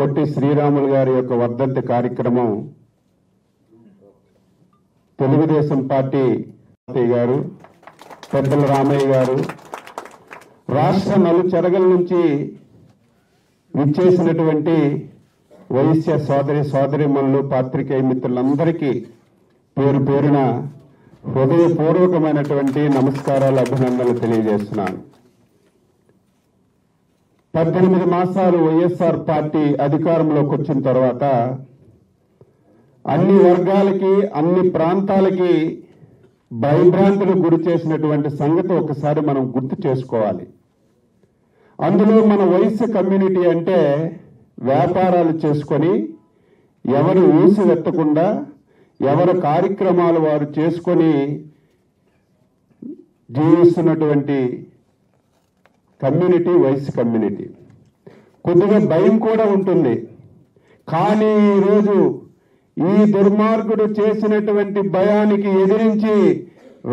పొట్టి శ్రీరాములు గారి యొక్క వర్ధంతి కార్యక్రమం తెలుగుదేశం పార్టీ గారు పెద్దల రామయ్య గారు రాష్ట్ర నలుచెరగల నుంచి విచ్చేసినటువంటి వైశ్య సోదరి సోదరిమణులు పాత్రికేయ మిత్రులందరికీ పేరు పేరున హృదయపూర్వకమైనటువంటి నమస్కారాలు అభినందనలు తెలియజేస్తున్నాను. పద్దెనిమిది మాసాలు వైఎస్ఆర్ పార్టీ అధికారంలోకి వచ్చిన తర్వాత అన్ని వర్గాలకి అన్ని ప్రాంతాలకి భయభ్రాంతులు గురి చేసినటువంటి సంగతి ఒకసారి మనం గుర్తు చేసుకోవాలి. అందులో మన వయసు కమ్యూనిటీ అంటే వ్యాపారాలు చేసుకొని ఎవరు ఊసి వెత్తకుండా ఎవరి కార్యక్రమాలు వారు చేసుకొని జీవిస్తున్నటువంటి కమ్యూనిటీ వైస్ కమ్యూనిటీ. కొద్దిగా భయం కూడా ఉంటుంది. కానీ ఈరోజు ఈ దుర్మార్గుడు చేసినటువంటి భయానికి ఎదిరించి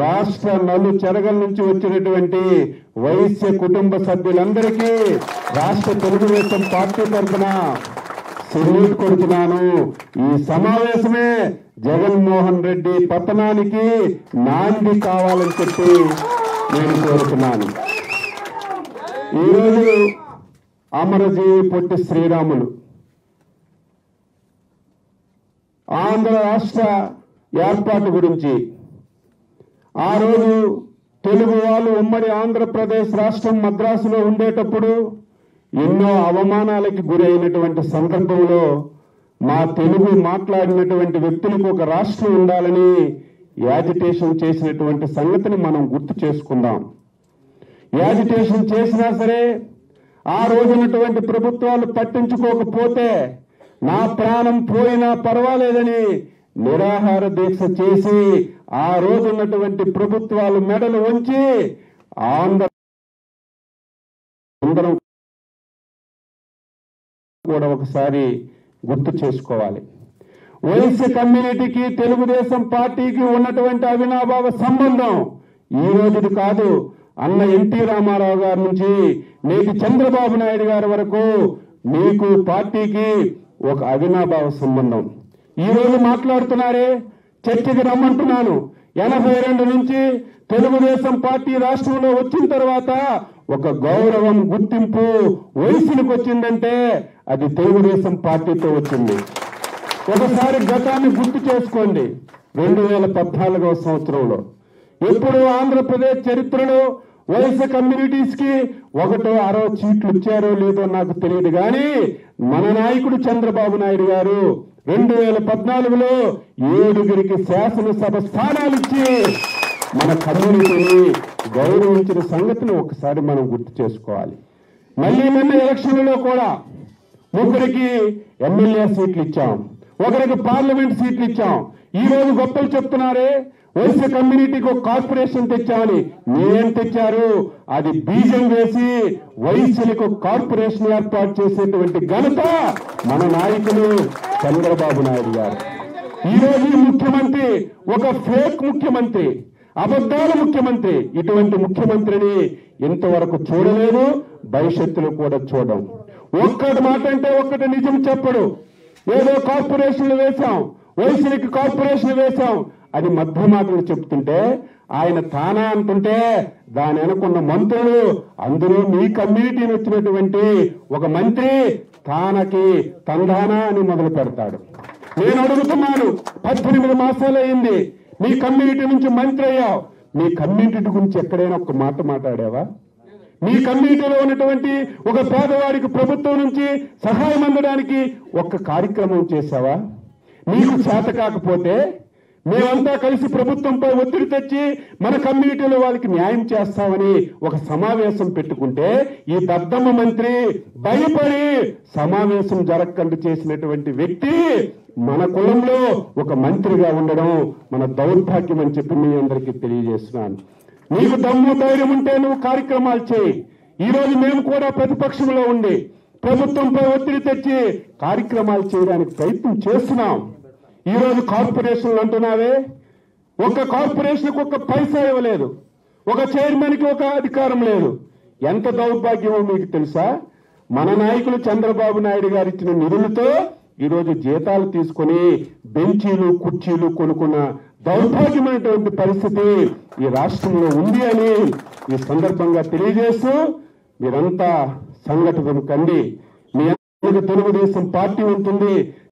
రాష్ట్ర నలు చెరగల నుంచి వచ్చినటువంటి వైశ్య కుటుంబ సభ్యులందరికీ రాష్ట్ర తెలుగుదేశం పార్టీ తరఫున సెల్యూట్ కొడుతున్నాను. ఈ సమావేశమే జగన్మోహన్ రెడ్డి పతనానికి నాంది కావాలని చెప్పి నేను కోరుతున్నాను. ఈరోజు అమరజీవి పొట్టి శ్రీరాములు. ఆంధ్ర రాష్ట్ర ఏర్పాటు గురించి. ఆ రోజు తెలుగు వాళ్ళు ఉమ్మడి ఆంధ్రప్రదేశ్ రాష్ట్రం మద్రాసులో ఉండేటప్పుడు ఎన్నో అవమానాలకి గురైనటువంటి సందర్భంలో మా తెలుగు మాట్లాడినటువంటి వ్యక్తులకు ఒక రాష్ట్రం ఉండాలని యాజిటేషన్ చేసినటువంటి సంగతిని మనం గుర్తు చేసుకుందాం. యాజిటేషన్ చేసినా సరే ఆ రోజునటువంటి ప్రభుత్వాలు పట్టించుకోకపోతే నా ప్రాణం పోయినా పర్వాలేదని నిరాహార దీక్ష చేసి ఆ రోజున్నటువంటి ప్రభుత్వాలు మెడలు ఉంచి ఆంధ్ర అందరం కూడా ఒకసారి గుర్తు చేసుకోవాలి. వైశ్య కమ్యూనిటీకి తెలుగుదేశం పార్టీకి ఉన్నటువంటి అవినాభావ సంబంధం ఈ రోజుది కాదు. అన్న ఎన్టీ రామారావు గారి నుంచి నేటి చంద్రబాబు నాయుడు గారి వరకు మీకు పార్టీకి ఒక అవినాభావ సంబంధం. ఈ రోజు మాట్లాడుతున్నారే చర్చకి రమ్మంటున్నాను. ఎనభై రెండు నుంచి తెలుగుదేశం పార్టీ రాష్ట్రంలో వచ్చిన తర్వాత ఒక గౌరవం గుర్తింపు వయసులకు వచ్చిందంటే అది తెలుగుదేశం పార్టీతో వచ్చింది. ఒకసారి గతాన్ని గుర్తు చేసుకోండి. రెండు వేల పద్నాలుగవ సంవత్సరంలో ఎప్పుడు ఆంధ్రప్రదేశ్ చరిత్రలో వయసు కమ్యూనిటీస్కి ఒకటో అరో సీట్లు ఇచ్చారో లేదో నాకు తెలియదు కానీ మన నాయకుడు చంద్రబాబు నాయుడు గారు రెండు వేల పద్నాలుగులో ఏడుగురికి శాసనసభ స్థానాలు ఇచ్చి మన కమ్యూనిటీని గౌరవించిన సంగతిని ఒకసారి మనం గుర్తు చేసుకోవాలి. మళ్ళీ నిన్న ఎలక్షన్లలో కూడా ముగ్గురికి ఎమ్మెల్యే సీట్లు ఇచ్చాం. ఒకరికి పార్లమెంట్ సీట్లు ఇచ్చాం. ఈ రోజు గొప్పలు చెప్తున్నారే వైశ్య కమ్యూనిటీకి ఒక కార్పొరేషన్ తెచ్చామని. మీరేం తెచ్చారు? అది బీజం వేసి వైశ్యులకు ఒక కార్పొరేషన్ ఏర్పాటు చేసేటువంటి ఘనత మన నాయకులు చంద్రబాబు నాయుడు గారు. ఈ రోజు ఈ ముఖ్యమంత్రి ఒక ఫేక్ ముఖ్యమంత్రి అబద్ధాల ముఖ్యమంత్రి. ఇటువంటి ముఖ్యమంత్రిని ఇంతవరకు చూడలేదు భవిష్యత్తులో కూడా చూడం. ఒక్కటి మాట అంటే ఒక్కటి నిజం చెప్పడు. ఏదో కార్పొరేషన్లు వేశాం వైసీపీకి కార్పొరేషన్ వేశాం. అని మధ్య మాటలు చెప్తుంటే ఆయన తానా అంటుంటే దాని అనుకున్న మంత్రులు అందరూ మీ కమ్యూనిటీ వచ్చినటువంటి ఒక మంత్రి తానకి తందానా అని మొదలు పెడతాడు. నేను అడుగుతున్నాను పద్దెనిమిది మాసాలు అయింది మీ కమ్యూనిటీ నుంచి మంత్రి అయ్యావు. మీ కమ్యూనిటీ గురించి ఎక్కడైనా ఒక మాట మాట్లాడావా? మీ కమ్యూనిటీలో ఉన్నటువంటి ఒక పేదవాడికి ప్రభుత్వం నుంచి సహాయం అందడానికి ఒక్క కార్యక్రమం చేశావా? నీకు చేత కాకపోతే మేమంతా కలిసి ప్రభుత్వంపై ఒత్తిడి తెచ్చి మన కమ్యూనిటీలో వాళ్ళకి న్యాయం చేస్తామని ఒక సమావేశం పెట్టుకుంటే ఈ దద్దమ్మ మంత్రి భయపడి సమావేశం జరగకుండా చేసినటువంటి వ్యక్తి మన కులంలో ఒక మంత్రిగా ఉండడం మన దౌర్భాగ్యం అని చెప్పి మీ అందరికీ తెలియజేస్తున్నాను. నీకు దమ్ము ధైర్యం ఉంటే నువ్వు కార్యక్రమాలు చేయి. ఈ రోజు మేము కూడా ప్రతిపక్షంలో ఉండి ప్రభుత్వంపై ఒత్తిడి తెచ్చి కార్యక్రమాలు చేయడానికి ప్రయత్నం చేస్తున్నాం. ఈ రోజు కార్పొరేషన్లు అంటున్నావే? ఒక కార్పొరేషన్కి ఒక పైసా ఇవ్వలేదు. ఒక చైర్మన్కి ఒక అధికారం లేదు. ఎంత దౌర్భాగ్యమో మీకు తెలుసా? మన నాయకులు చంద్రబాబు నాయుడు గారు ఇచ్చిన నిధులతో ఈరోజు జీతాలు తీసుకొని బెంచీలు కుర్చీలు కొనుక్కున్న దౌర్భాగ్యమైనటువంటి పరిస్థితి ఈ రాష్ట్రంలో ఉంది అని ఈ సందర్భంగా తెలియజేస్తూ మీరంతా సంఘటన కండి. మీ తెలుగుదేశం పార్టీ ఉంటుంది.